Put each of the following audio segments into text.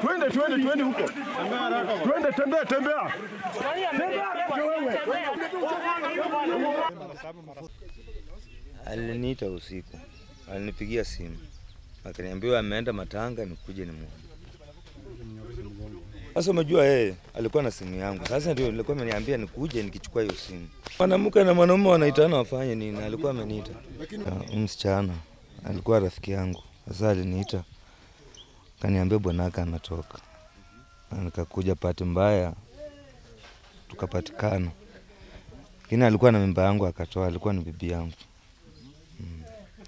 Twende, twende, twende huko. Twende, tembea, tembea. Aliniita usiku, alinipigia simu makaniambiwa ameenda Matanga, nikuje nimuone. Sasa umejua yeye alikuwa na simu yangu, sasa ndio nilikuwa ameniambia nikuje nikichukua hiyo simu. Mwanamke na mwanaume wanaitana wafanye nini? Alikuwa ameniita Lakini msichana, alikuwa rafiki yangu. Sasa aliniita kaniambia bwanaka anatoka, Na nikakuja, pati mbaya tukapatikana, lakini alikuwa na mimba yangu akatoa, alikuwa ni bibi yangu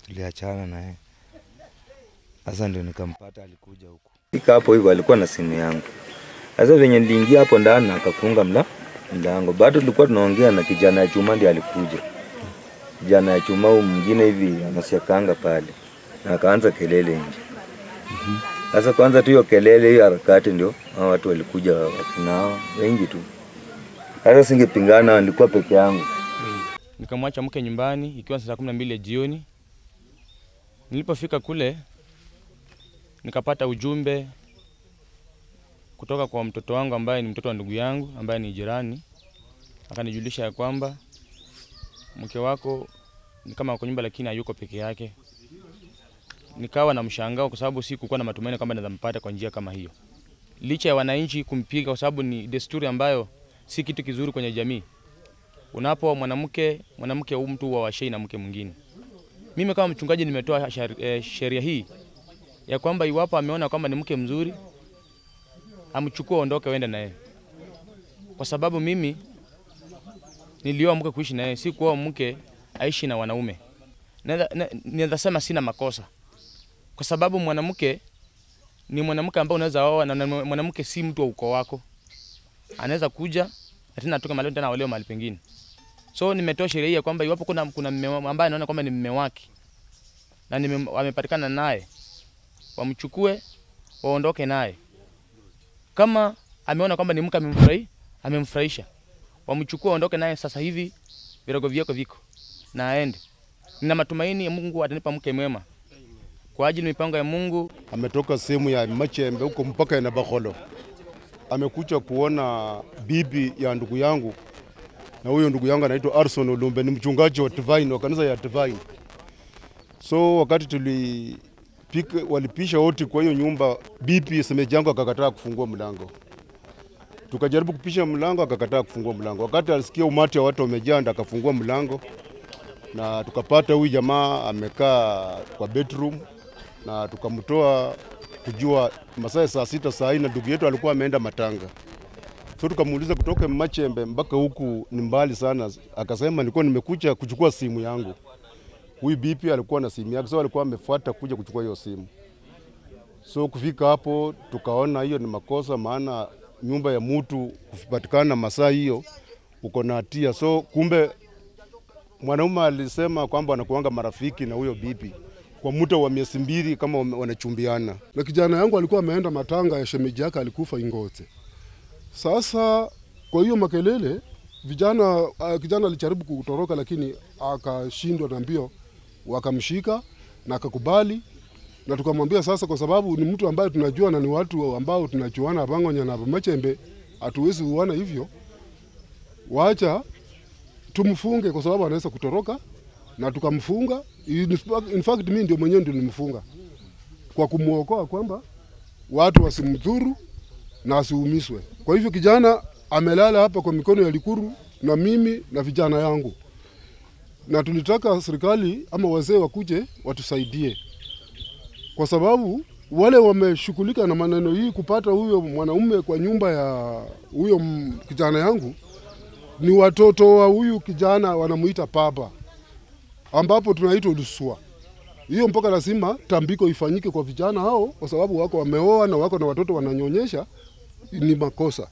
tuliachana naye. Sasa ndio nikampata, alikuja huku fika hapo hivyo, alikuwa na simu yangu. Sasa venye niliingia hapo ndani akafunga mla mlango, bado tulikuwa tunaongea na kijana ya chuma, ndiye alikuja kijana ya chuma huyu mwingine hivi anasiakanga pale, na akaanza kelele nje. Sasa kwanza tu hiyo kelele, hiyo harakati, ndio hao watu walikuja wakinao wengi tu. Sasa singepingana, nilikuwa peke yangu. nikamwacha mke nyumbani ikiwa saa kumi na mbili jioni. Nilipofika kule nikapata ujumbe kutoka kwa mtoto wangu ambaye ni mtoto wa ndugu yangu ambaye ni jirani, akanijulisha ya kwamba mke wako ni kama ako nyumba lakini hayuko peke yake. Nikawa na mshangao kwa sababu sikukuwa na matumaini kwamba naweza mpata kwa njia kama hiyo, licha ya wananchi kumpiga, kwa sababu ni desturi ambayo si kitu kizuri kwenye jamii unapo mwanamke mwanamke huu mtu wa washei na mke mwingine. Mimi kama mchungaji nimetoa eh, sheria hii ya kwamba iwapo ameona kwamba ni mke mzuri amchukue, ondoke, uende yeye. kwa sababu mimi nilioa mke kuishi na yeye, si kuoa mke aishi na wanaume. Naweza- na- sema sina makosa, kwa sababu mwanamke ni mwanamke ambaye unaweza oa, na na mwanamke si mtu wa ukoo wako, anaweza kuja na tena atoke mahali tena aolewe mahali pengine. So nimetoa sheria hii kwamba iwapo kuna, kuna mme ambaye anaona kwamba ni mme wake na amepatikana naye, wamchukue waondoke naye. Kama ameona kwamba ni mke amemfurahi amemfurahisha, wamchukue aondoke naye sasa hivi, virago vyako viko na aende. Nina matumaini Mungu atanipa mke mwema kwa ajili mipango ya Mungu Ametoka sehemu ya Machembe huko mpaka na Bakholo. Amekuja kuona bibi ya ndugu yangu, na huyo ndugu yangu anaitwa Arson Olumbe, ni mchungaji wa Divine wa kanisa ya Divine. So wakati tulipika, walipisha wote kwa hiyo nyumba, bibi semeji yangu akakataa kufungua mlango. Tukajaribu kupisha mlango, akakataa kufungua mlango. Wakati alisikia umati wa watu wamejaa, ndo akafungua mlango na tukapata huyu jamaa amekaa kwa bedroom na tukamtoa kujua masaa saa sita saa hii, na ndugu yetu alikuwa ameenda Matanga. So tukamuuliza kutoka Machembe mpaka huku ni mbali sana, akasema nilikuwa nimekuja kuchukua simu yangu. Huyu bipi alikuwa na simu yake, so alikuwa amefuata kuja kuchukua hiyo simu. So kufika hapo tukaona hiyo ni makosa, maana nyumba ya mtu kupatikana masaa hiyo uko na hatia. So kumbe mwanaume alisema kwamba anakuanga marafiki na huyo bp kwa muda wa miezi mbili kama wanachumbiana. na kijana yangu alikuwa ameenda matanga ya shemeji yake alikufa Ingote. Sasa kwa hiyo makelele vijana, uh, kijana alijaribu kutoroka lakini akashindwa na mbio, wakamshika na akakubali, na tukamwambia sasa, kwa sababu ni mtu ambaye tunajua na ni watu ambao tunachuana Bangonya na Machembe, hatuwezi uana hivyo, wacha tumfunge kwa sababu anaweza kutoroka, na tukamfunga. In fact- mimi ndio mwenyewe ndio nilimfunga kwa kumwokoa kwamba watu wasimdhuru na asiumiswe. Kwa hivyo kijana amelala hapa kwa mikono ya Likuru na mimi na vijana yangu, na tulitaka serikali ama wazee wakuje watusaidie, kwa sababu wale wameshughulika na maneno hii kupata huyo mwanaume kwa nyumba ya huyo kijana yangu ni watoto wa huyu kijana wanamuita papa, ambapo tunaitwa Luswa. hiyo mpaka lazima tambiko ifanyike kwa vijana hao, kwa sababu wako wameoa na wako na watoto wananyonyesha, ni makosa.